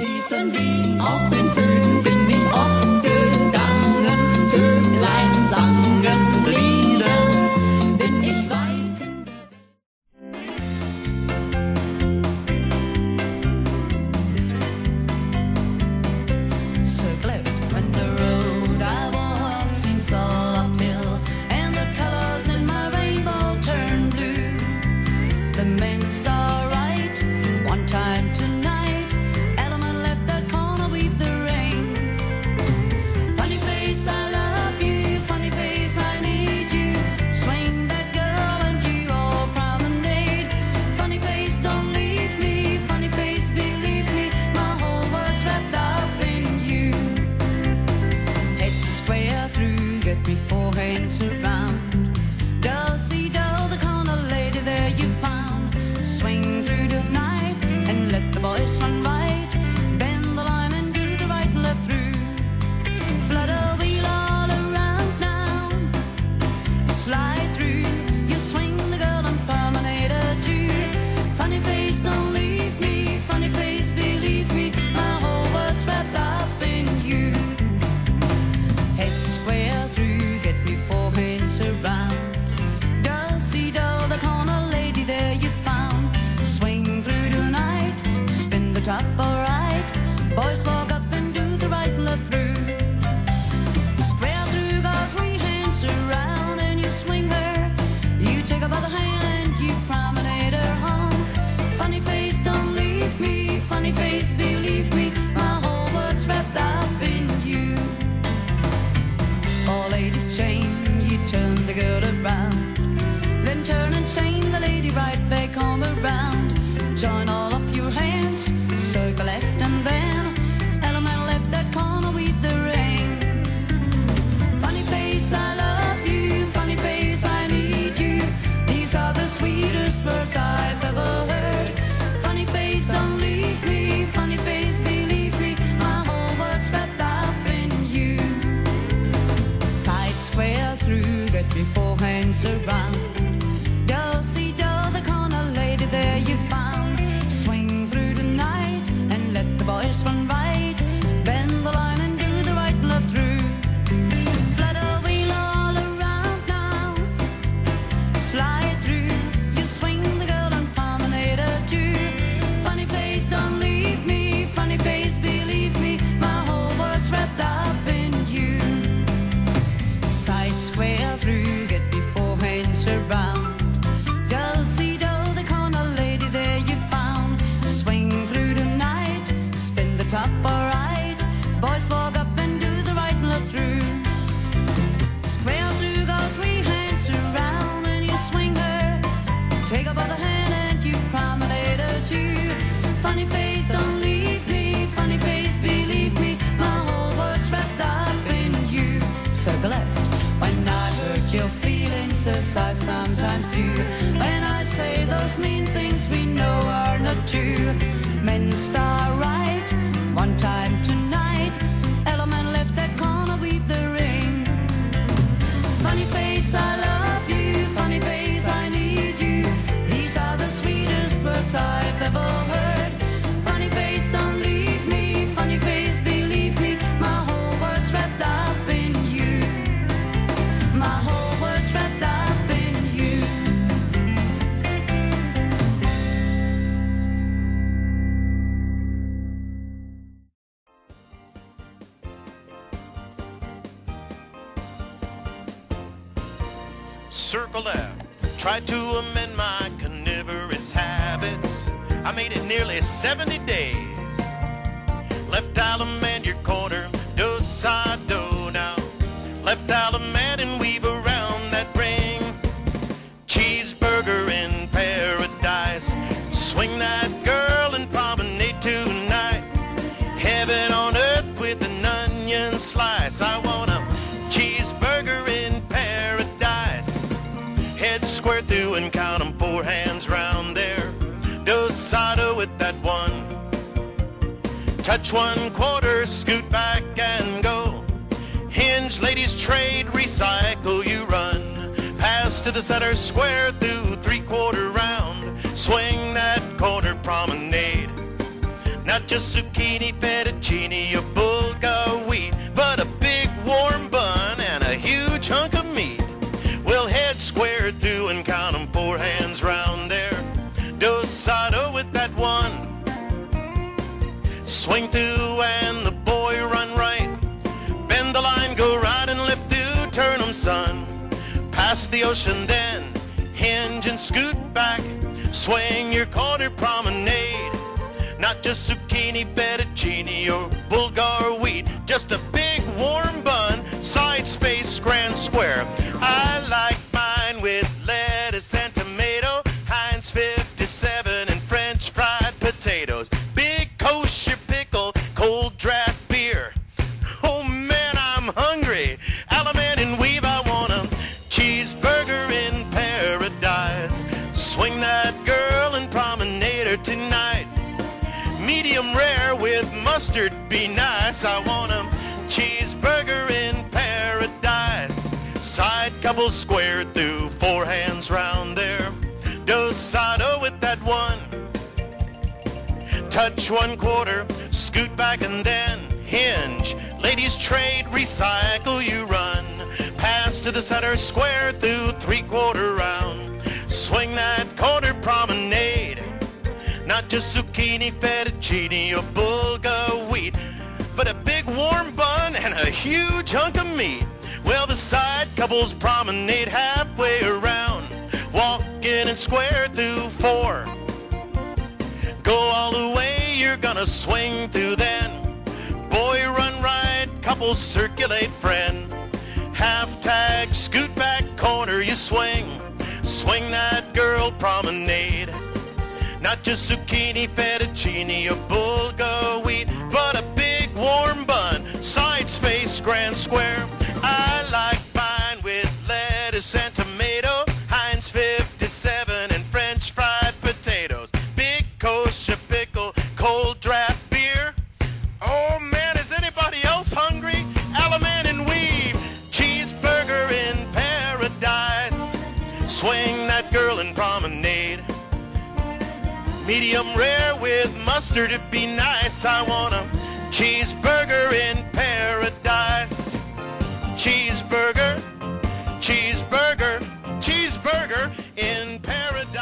Diesen Weg. Auf den Böden bin ich offen as I sometimes do. When I say those mean things we know are not true. Men star right, one time tonight. Allemande left that corner with the ring. Funny face, I love you. Funny face, I need you. These are the sweetest words I circle left. Tried to amend my carnivorous habits. I made it nearly 70 days. Left allemande, your corner, do side do now. Left allemande and weave around that ring. Cheese with that one. Touch one quarter, scoot back and go. Hinge, ladies, trade, recycle, you run. Pass to the center square through three quarter round. Swing that corner promenade. Not just zucchini, fettuccine, or bulgur wheat, but a Swing through and the boy run right. Bend the line, go right and lift through, turn 'em son. Pass the ocean then, hinge and scoot back. Swing your quarter promenade. Not just zucchini, fettuccine, or bulgur wheat. Just a big warm bun, sides face, grand square. I like mustard be nice. I want a cheeseburger in paradise. Side couple square through, four hands round there. Dosado with that one. Touch one quarter, scoot back and then hinge. Ladies trade, recycle, you run. Pass to the center square through three quarter Just zucchini, fettuccine, or bulgur wheat, but a big warm bun and a huge hunk of meat. Well, the side couples promenade halfway around, walking in square through four. Go all the way, you're gonna swing through then. Boy, run right, couples circulate, friend. Half tag, scoot back corner, you swing. Swing that girl promenade. Not just zucchini, fettuccine, or bulgur wheat, but a big warm bun, sides face, grand square. I like mine with lettuce and Medium rare with mustard, it'd be nice. I want a cheeseburger in paradise. Cheeseburger, cheeseburger, cheeseburger in paradise.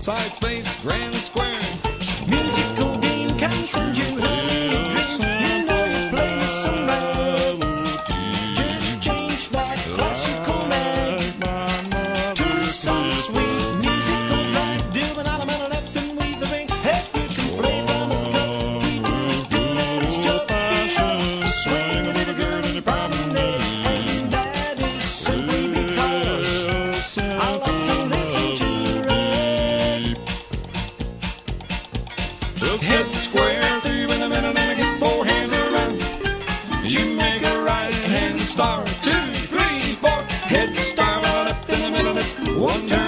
Sides face, grand square. Musical game can send you one left